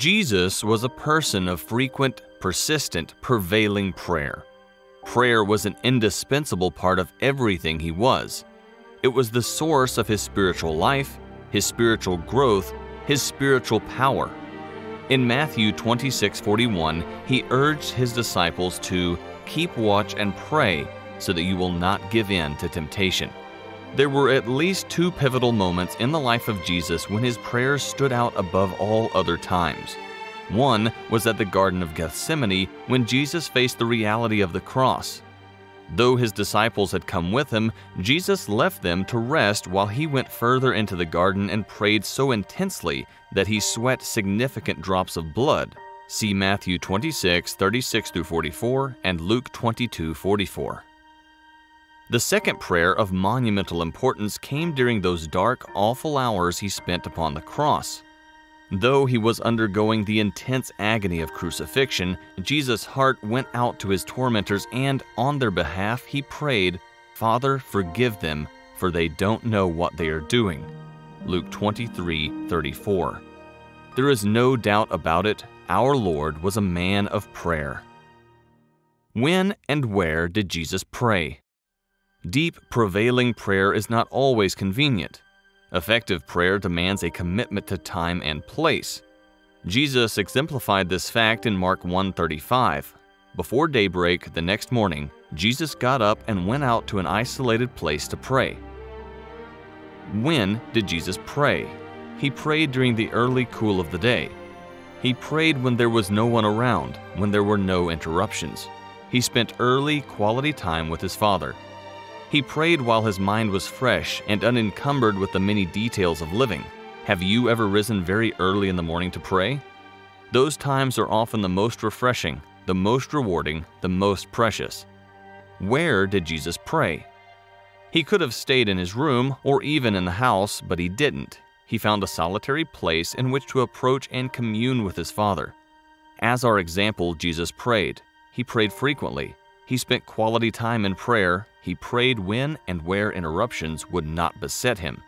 Jesus was a person of frequent, persistent, prevailing prayer. Prayer was an indispensable part of everything he was. It was the source of his spiritual life, his spiritual growth, his spiritual power. In Matthew 26:41, he urged his disciples to keep watch and pray so that you will not give in to temptation. There were at least two pivotal moments in the life of Jesus when his prayers stood out above all other times. One was at the Garden of Gethsemane when Jesus faced the reality of the cross. Though his disciples had come with him, Jesus left them to rest while he went further into the garden and prayed so intensely that he sweat significant drops of blood. See Matthew 26, 36 44 and Luke 22, 44. The second prayer of monumental importance came during those dark, awful hours he spent upon the cross. Though he was undergoing the intense agony of crucifixion, Jesus' heart went out to his tormentors and, on their behalf, he prayed, Father, forgive them, for they don't know what they are doing. Luke 23 34. There is no doubt about it, our Lord was a man of prayer. When and where did Jesus pray? Deep, prevailing prayer is not always convenient. Effective prayer demands a commitment to time and place. Jesus exemplified this fact in Mark 1:35. Before daybreak the next morning, Jesus got up and went out to an isolated place to pray. When did Jesus pray? He prayed during the early cool of the day. He prayed when there was no one around, when there were no interruptions. He spent early, quality time with his Father. He prayed while his mind was fresh and unencumbered with the many details of living. Have you ever risen very early in the morning to pray? Those times are often the most refreshing, the most rewarding, the most precious. Where did Jesus pray? He could have stayed in his room or even in the house, but he didn't. He found a solitary place in which to approach and commune with his Father. As our example, Jesus prayed. He prayed frequently. He spent quality time in prayer. He prayed when and where interruptions would not beset him.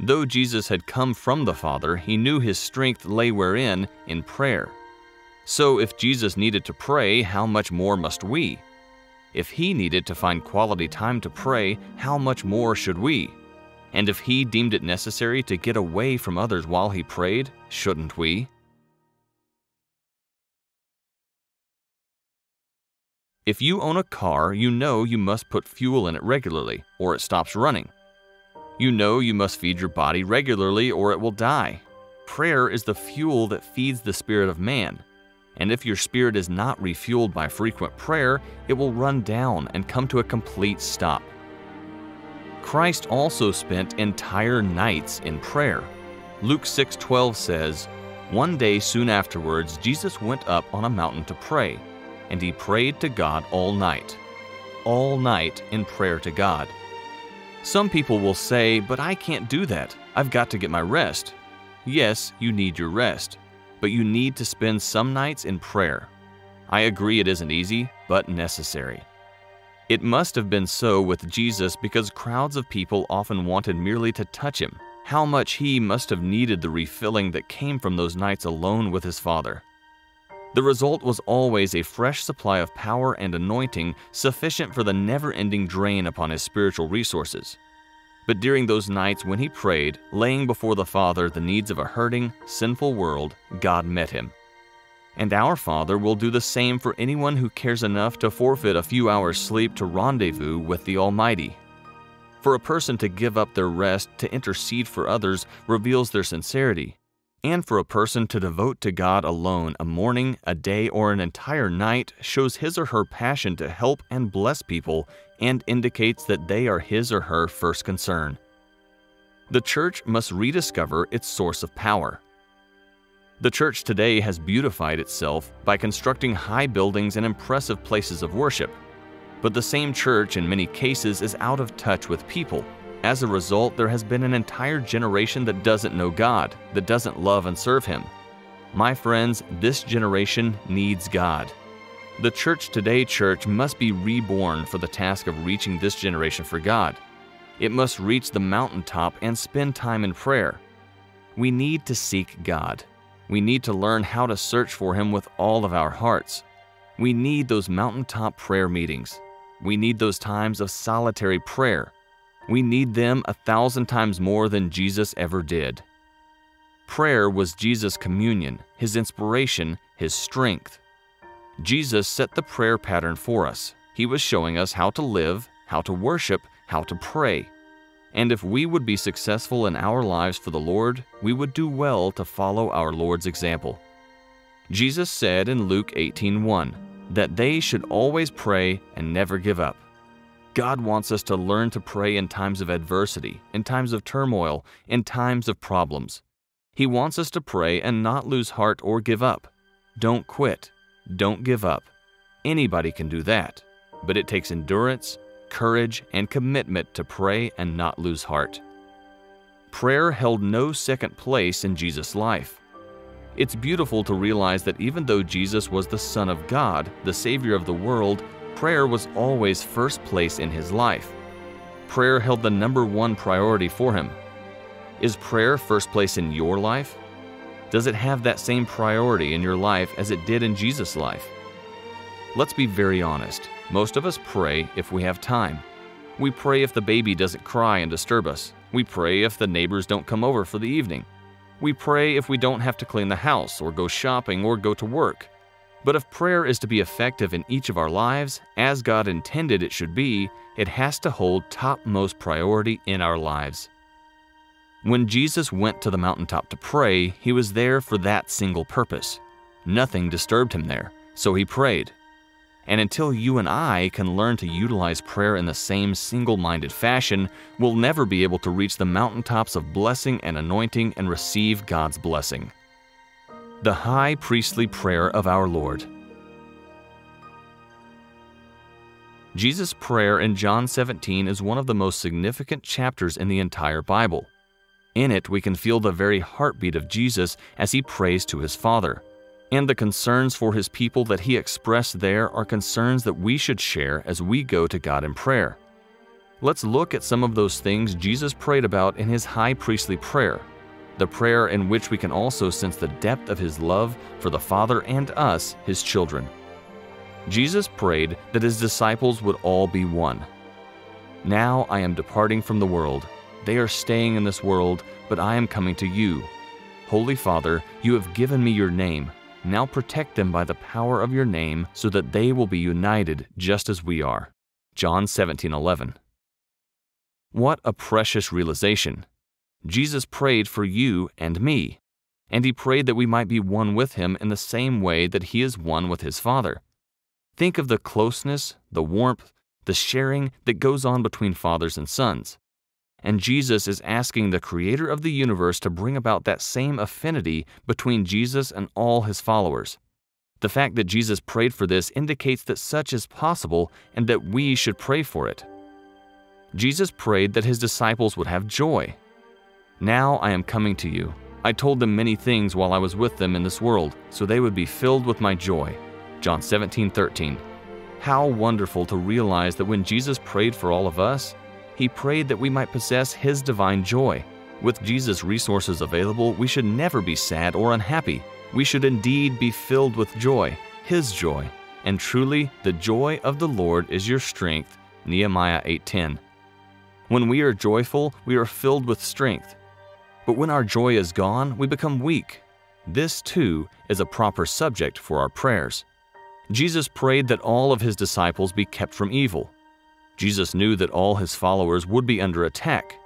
Though Jesus had come from the Father, he knew his strength lay wherein? In prayer. So if Jesus needed to pray, how much more must we? If he needed to find quality time to pray, how much more should we? And if he deemed it necessary to get away from others while he prayed, shouldn't we? If you own a car, you know you must put fuel in it regularly, or it stops running. You know you must feed your body regularly, or it will die. Prayer is the fuel that feeds the spirit of man. And if your spirit is not refueled by frequent prayer, it will run down and come to a complete stop. Christ also spent entire nights in prayer. Luke 6:12 says, "One day soon afterwards Jesus went up on a mountain to pray." And he prayed to God all night. All night in prayer to God. Some people will say, But I can't do that. I've got to get my rest. Yes, you need your rest, but you need to spend some nights in prayer. I agree it isn't easy, but necessary. It must have been so with Jesus because crowds of people often wanted merely to touch him. How much he must have needed the refilling that came from those nights alone with his Father. The result was always a fresh supply of power and anointing sufficient for the never ending drain upon his spiritual resources. But during those nights when he prayed, laying before the Father the needs of a hurting, sinful world, God met him. And our Father will do the same for anyone who cares enough to forfeit a few hours' sleep to rendezvous with the Almighty. For a person to give up their rest to intercede for others reveals their sincerity, and for a person to devote to God alone a morning, a day, or an entire night shows his or her passion to help and bless people and indicates that they are his or her first concern. The church must rediscover its source of power. The church today has beautified itself by constructing high buildings and impressive places of worship. But the same church, in many cases, is out of touch with people as a result, there has been an entire generation that doesn't know God, that doesn't love and serve Him. My friends, this generation needs God. The Church Today Church must be reborn for the task of reaching this generation for God. It must reach the mountaintop and spend time in prayer. We need to seek God. We need to learn how to search for Him with all of our hearts. We need those mountaintop prayer meetings. We need those times of solitary prayer. We need them a thousand times more than Jesus ever did. Prayer was Jesus' communion, His inspiration, His strength. Jesus set the prayer pattern for us. He was showing us how to live, how to worship, how to pray. And if we would be successful in our lives for the Lord, we would do well to follow our Lord's example. Jesus said in Luke 18:1 that they should always pray and never give up. God wants us to learn to pray in times of adversity, in times of turmoil, in times of problems. He wants us to pray and not lose heart or give up. Don't quit. Don't give up. Anybody can do that, but it takes endurance, courage, and commitment to pray and not lose heart. Prayer held no second place in Jesus' life. It's beautiful to realize that even though Jesus was the Son of God, the Savior of the world, prayer was always first place in his life. Prayer held the number one priority for him. Is prayer first place in your life? Does it have that same priority in your life as it did in Jesus' life? Let's be very honest. Most of us pray if we have time. We pray if the baby doesn't cry and disturb us. We pray if the neighbors don't come over for the evening. We pray if we don't have to clean the house or go shopping or go to work. But if prayer is to be effective in each of our lives, as God intended it should be, it has to hold topmost priority in our lives. When Jesus went to the mountaintop to pray, he was there for that single purpose. Nothing disturbed him there, so he prayed. And until you and I can learn to utilize prayer in the same single minded fashion, we'll never be able to reach the mountaintops of blessing and anointing and receive God's blessing. The High Priestly Prayer of Our Lord. Jesus' prayer in John 17 is one of the most significant chapters in the entire Bible. In it, we can feel the very heartbeat of Jesus as he prays to his Father and the concerns for his people that he expressed there are concerns that we should share as we go to God in prayer. Let's look at some of those things Jesus prayed about in his high priestly prayer, the prayer in which we can also sense the depth of his love for the Father and us, his children. Jesus prayed that his disciples would all be one. Now I am departing from the world. They are staying in this world, but I am coming to you. Holy Father, you have given me your name now protect them by the power of your name so that they will be united just as we are. John 17:11. What a precious realization. Jesus prayed for you and me, and he prayed that we might be one with him in the same way that he is one with his Father. Think of the closeness, the warmth, the sharing that goes on between fathers and sons. And Jesus is asking the creator of the universe to bring about that same affinity between Jesus and all his followers. The fact that Jesus prayed for this indicates that such is possible and that we should pray for it. Jesus prayed that his disciples would have joy. Now I am coming to you. I told them many things while I was with them in this world, so they would be filled with my joy. John 17, 13. How wonderful to realize that when Jesus prayed for all of us, he prayed that we might possess His divine joy. With Jesus' resources available, we should never be sad or unhappy. We should indeed be filled with joy, His joy. And truly, the joy of the Lord is your strength. Nehemiah 8:10. When we are joyful, we are filled with strength. But when our joy is gone, we become weak. This, too, is a proper subject for our prayers. Jesus prayed that all of his disciples be kept from evil. Jesus knew that all his followers would be under attack.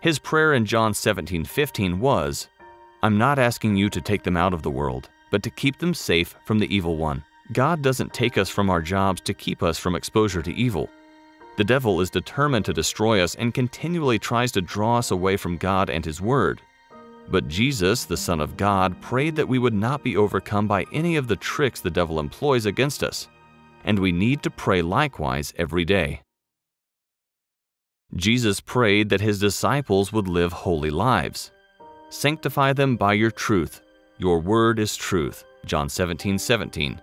His prayer in John 17:15 was, "I'm not asking you to take them out of the world, but to keep them safe from the evil one." God doesn't take us from our jobs to keep us from exposure to evil. The devil is determined to destroy us and continually tries to draw us away from God and His Word. But Jesus, the Son of God, prayed that we would not be overcome by any of the tricks the devil employs against us. And we need to pray likewise every day. Jesus prayed that his disciples would live holy lives. Sanctify them by your truth. Your word is truth. John 17, 17.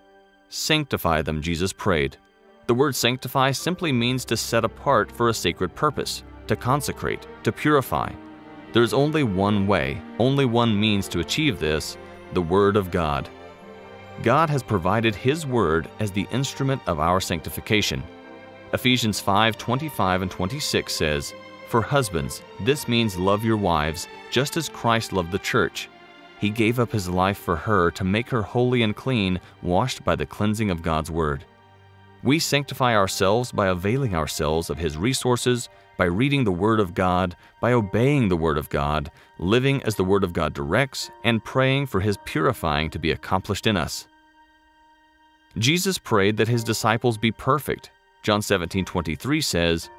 Sanctify them, Jesus prayed. The word sanctify simply means to set apart for a sacred purpose, to consecrate, to purify. There's only one way, only one means to achieve this, the Word of God. God has provided His Word as the instrument of our sanctification. Ephesians 5 25 and 26 says, For husbands, this means love your wives, just as Christ loved the church. He gave up his life for her to make her holy and clean, washed by the cleansing of God's Word. We sanctify ourselves by availing ourselves of His resources, by reading the Word of God, by obeying the Word of God, living as the Word of God directs, and praying for His purifying to be accomplished in us. Jesus prayed that His disciples be perfect. John 17 23 says,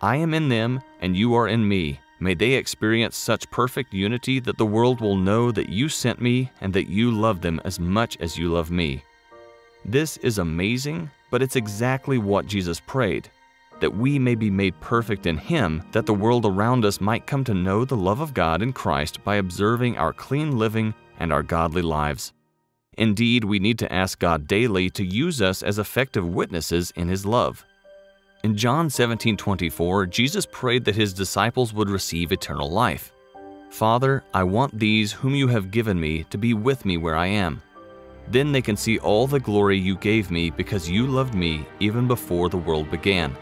I am in them, and you are in me. May they experience such perfect unity that the world will know that you sent me and that you love them as much as you love me. This is amazing, but it's exactly what Jesus prayed that we may be made perfect in Him, that the world around us might come to know the love of God in Christ by observing our clean living and our godly lives. Indeed, we need to ask God daily to use us as effective witnesses in His love. In John 17:24, Jesus prayed that his disciples would receive eternal life. Father, I want these whom you have given me to be with me where I am, then they can see all the glory you gave me because you loved me even before the world began.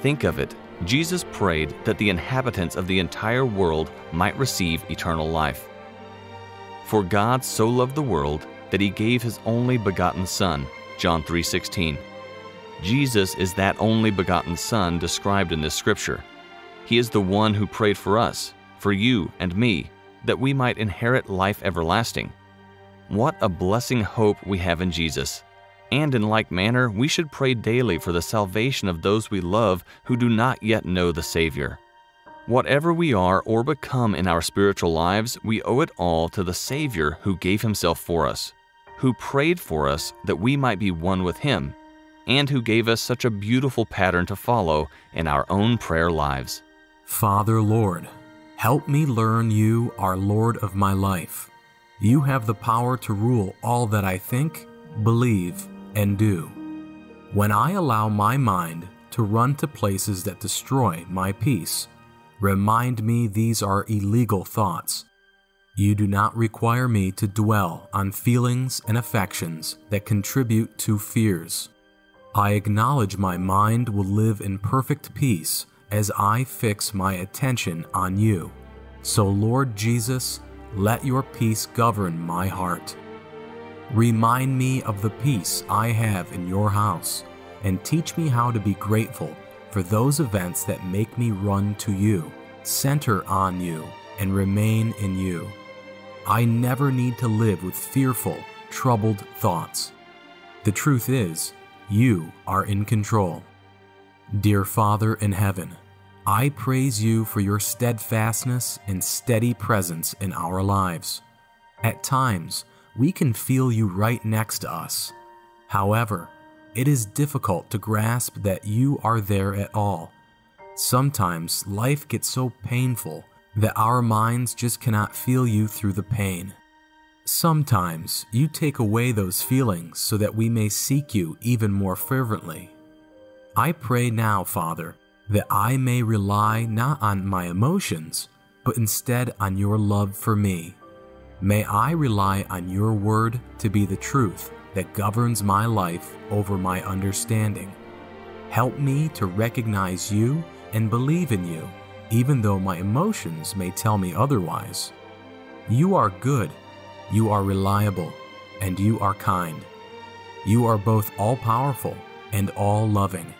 Think of it. Jesus prayed that the inhabitants of the entire world might receive eternal life. For God so loved the world that he gave his only begotten Son, John 3:16. Jesus is that only begotten Son described in this scripture. He is the one who prayed for us, for you and me, that we might inherit life everlasting. What a blessing hope we have in Jesus. And in like manner, we should pray daily for the salvation of those we love who do not yet know the Savior. Whatever we are or become in our spiritual lives, we owe it all to the Savior who gave Himself for us, who prayed for us that we might be one with Him, and who gave us such a beautiful pattern to follow in our own prayer lives. Father, Lord, help me learn you, are Lord of my life. You have the power to rule all that I think, believe, and do. When I allow my mind to run to places that destroy my peace, remind me these are illegal thoughts. You do not require me to dwell on feelings and affections that contribute to fears. I acknowledge my mind will live in perfect peace as I fix my attention on you. So, Lord Jesus, let your peace govern my heart. Remind me of the peace I have in your house, and teach me how to be grateful for those events that make me run to you, center on you, and remain in you. I never need to live with fearful, troubled thoughts. The truth is, you are in control. Dear Father in heaven, I praise you for your steadfastness and steady presence in our lives. At times, we can feel you right next to us. However, it is difficult to grasp that you are there at all. Sometimes life gets so painful that our minds just cannot feel you through the pain. Sometimes you take away those feelings so that we may seek you even more fervently. I pray now, Father, that I may rely not on my emotions, but instead on your love for me. May I rely on your word to be the truth that governs my life over my understanding. Help me to recognize you and believe in you, even though my emotions may tell me otherwise. You are good, you are reliable, and you are kind. You are both all powerful and all loving.